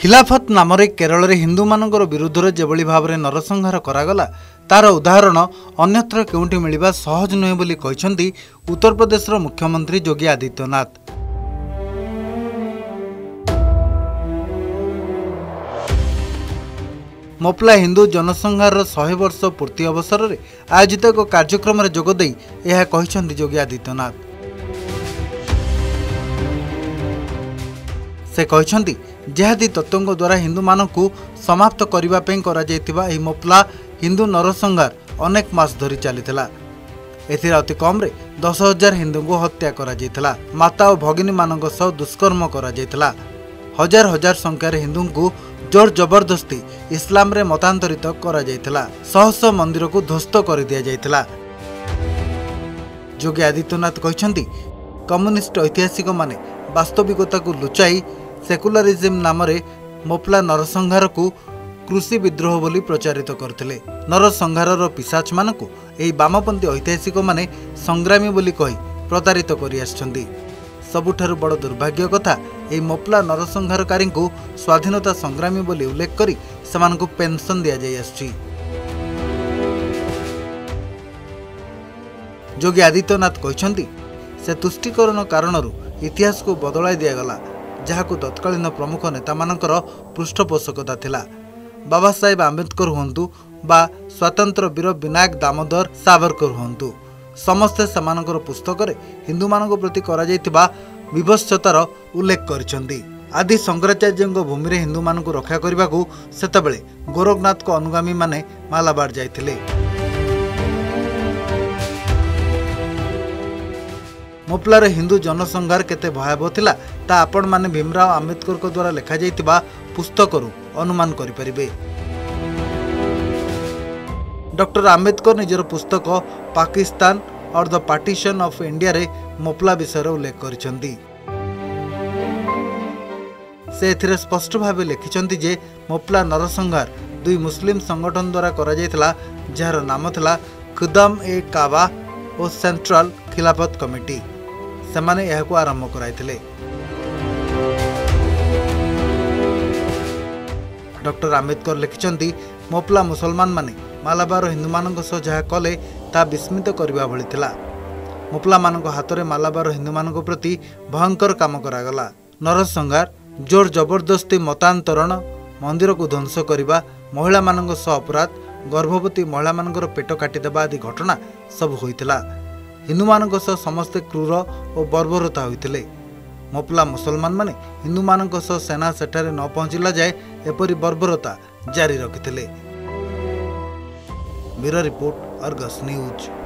ଖିଲାଫତ ନାମରେ କେରଳରେ ହିନ୍ଦୁମାନଙ୍କର ବିରୁଦ୍ଧରେ ଯେଭଳି ଭାବରେ ନରସଂହାର କରାଗଲା ତାର ଉଦାହରଣ ଅନ୍ୟତ୍ର କେଉଁଠି ମିଳିବା ସହଜ ନୁହେଁ ବୋଲି କହିଛନ୍ତି ଉତ୍ତରପ୍ରଦେଶର ମୁଖ୍ୟମନ୍ତ୍ରୀ ଯୋଗୀ ଆଦିତ୍ୟନାଥ। ମୋପଲା ହିନ୍ଦୁ ଜନସଂହାରର ଶହେ ବର୍ଷ ପୂର୍ତ୍ତି ଅବସରରେ ଆୟୋଜିତ ଏକ କାର୍ଯ୍ୟକ୍ରମରେ ଯୋଗଦେଇ ଏହା କହିଛନ୍ତି ଯୋଗୀ ଆଦିତ୍ୟନାଥ। ସେ କହିଛନ୍ତି ଜେହାଦୀ ତତ୍ତ୍ୱଙ୍କ ଦ୍ୱାରା ହିନ୍ଦୁମାନଙ୍କୁ ସମାପ୍ତ କରିବା ପାଇଁ କରାଯାଇଥିବା ଏହି ମୋପଲା ହିନ୍ଦୁ ନରସଂହାର ଅନେକ ମାସ ଧରି ଚାଲିଥିଲା ଏଥିରେ ଅତି କମ୍ରେ ଦଶ ହଜାର ହିନ୍ଦୁଙ୍କୁ ହତ୍ୟା କରାଯାଇଥିଲା ମାତା ଓ ଭଗିନୀମାନଙ୍କ ସହ ଦୁଷ୍କର୍ମ କରାଯାଇଥିଲା ହଜାର ହଜାର ସଂଖ୍ୟାରେ ହିନ୍ଦୁଙ୍କୁ ଜୋର ଜବରଦସ୍ତି ଇସଲାମରେ ମତାନ୍ତରିତ କରାଯାଇଥିଲା ଶହ ଶହ ମନ୍ଦିରକୁ ଧ୍ୱସ୍ତ କରିଦିଆଯାଇଥିଲା ଯୋଗୀ ଆଦିତ୍ୟନାଥ କହିଛନ୍ତି କମ୍ୟୁନିଷ୍ଟ ଐତିହାସିକମାନେ ବାସ୍ତବିକତାକୁ ଲୁଚାଇ ସେକୁଲାରିଜିମ୍ ନାମରେ ମୋପଲା ନରସଂହାରକୁ କୃଷି ବିଦ୍ରୋହ ବୋଲି ପ୍ରଚାରିତ କରିଥିଲେ ନରସଂହାରର ପିସାଚମାନଙ୍କୁ ଏହି ବାମପନ୍ଥୀ ଐତିହାସିକମାନେ ସଂଗ୍ରାମୀ ବୋଲି କହି ପ୍ରତାରିତ କରିଆସିଛନ୍ତି ସବୁଠାରୁ ବଡ଼ ଦୁର୍ଭାଗ୍ୟ କଥା ଏହି ମୋପଲା ନରସଂହାରକାରୀଙ୍କୁ ସ୍ୱାଧୀନତା ସଂଗ୍ରାମୀ ବୋଲି ଉଲ୍ଲେଖ କରି ସେମାନଙ୍କୁ ପେନ୍ସନ୍ ଦିଆଯାଇ ଆସୁଛି ଯୋଗୀ ଆଦିତ୍ୟନାଥ କହିଛନ୍ତି ସେ ତୁଷ୍ଟିକରଣ କାରଣରୁ ଇତିହାସକୁ ବଦଳାଇ ଦିଆଗଲା ଯାହାକୁ ତତ୍କାଳୀନ ପ୍ରମୁଖ ନେତାମାନଙ୍କର ପୃଷ୍ଠପୋଷକତା ଥିଲା। ବାବା ସାହେବ ଆମ୍ବେଦକର ହୁଅନ୍ତୁ ବା ସ୍ୱାତନ୍ତ୍ର ବୀର ବିନାୟକ ଦାମୋଦର ସାବରକର ହୁଅନ୍ତୁ ସମସ୍ତେ ସେମାନଙ୍କର ପୁସ୍ତକରେ ହିନ୍ଦୁମାନଙ୍କ ପ୍ରତି କରାଯାଇଥିବା ବିଭତ୍ସତାର ଉଲ୍ଲେଖ କରିଛନ୍ତି। ଆଦି ଶଙ୍କରାଚାର୍ଯ୍ୟଙ୍କ ଭୂମିରେ ହିନ୍ଦୁମାନଙ୍କୁ ରକ୍ଷା କରିବାକୁ ସେତେବେଳେ ଗୋରଖନାଥଙ୍କ ଅନୁଗାମୀମାନେ ମାଲାବାଡ଼ ଯାଇଥିଲେ। ମୋପଲାର ହିନ୍ଦୁ ଜନସଂହାର କେତେ ଭୟାବହ ଥିଲା ତାହା ଆପଣମାନେ ଭୀମରାଓ ଆମ୍ବେଦକରଙ୍କ ଦ୍ୱାରା ଲେଖାଯାଇଥିବା ପୁସ୍ତକରୁ ଅନୁମାନ କରିପାରିବେ। ଡକ୍ଟର ଆମ୍ବେଦକର ନିଜର ପୁସ୍ତକ Pakistan or the partition of ଇଣ୍ଡିଆରେ ମୋପଲା ବିଷୟରେ ଉଲ୍ଲେଖ କରିଛନ୍ତି। ସେ ଏଥିରେ ସ୍ପଷ୍ଟ ଭାବେ ଲେଖିଛନ୍ତି ଯେ ମୋପଲା ନରସଂହାର ଦୁଇ ମୁସଲିମ ସଂଗଠନ ଦ୍ୱାରା କରାଯାଇଥିଲା ଯାହାର ନାମ ଥିଲା ଖୁଦମ ଏ କାବା ଓ ସେଣ୍ଟ୍ରାଲ ଖିଲାଫତ କମିଟି। ସେମାନେ ଏହାକୁ ଆରମ୍ଭ କରାଇଥିଲେ। ଡକ୍ଟର ଆମ୍ବେଦକର ଲେଖିଛନ୍ତି ମୋପଲା ମୁସଲମାନମାନେ ମାଲାବାର ହିନ୍ଦୁମାନଙ୍କ ସହ ଯାହା କଲେ ତାହା ବିସ୍ମିତ କରିବା ଭଳି ଥିଲା। ମୋପଲାମାନଙ୍କ ହାତରେ ମାଲାବାର ହିନ୍ଦୁମାନଙ୍କ ପ୍ରତି ଭୟଙ୍କର କାମ କରାଗଲା। ନରସଂହାର ଜୋର ଜବରଦସ୍ତି ମତାନ୍ତରଣ ମନ୍ଦିରକୁ ଧ୍ୱଂସ କରିବା ମହିଳାମାନଙ୍କ ସହ ଅପରାଧ ଗର୍ଭବତୀ ମହିଳାମାନଙ୍କର ପେଟ କାଟିଦେବା ଆଦି ଘଟଣା ସବୁ ହୋଇଥିଲା। ହିନ୍ଦୁମାନଙ୍କ ସହ ସମସ୍ତେ କ୍ରୂର ଓ ବର୍ବରତା ହୋଇଥିଲେ। ମୋପଲା ମୁସଲମାନମାନେ ହିନ୍ଦୁମାନଙ୍କ ସହ ସେନା ସେଠାରେ ନ ପହଞ୍ଚିଲା ଯାଏ ଏପରି ବର୍ବରତା ଜାରି ରଖିଥିଲେ। Bureau report Argus news.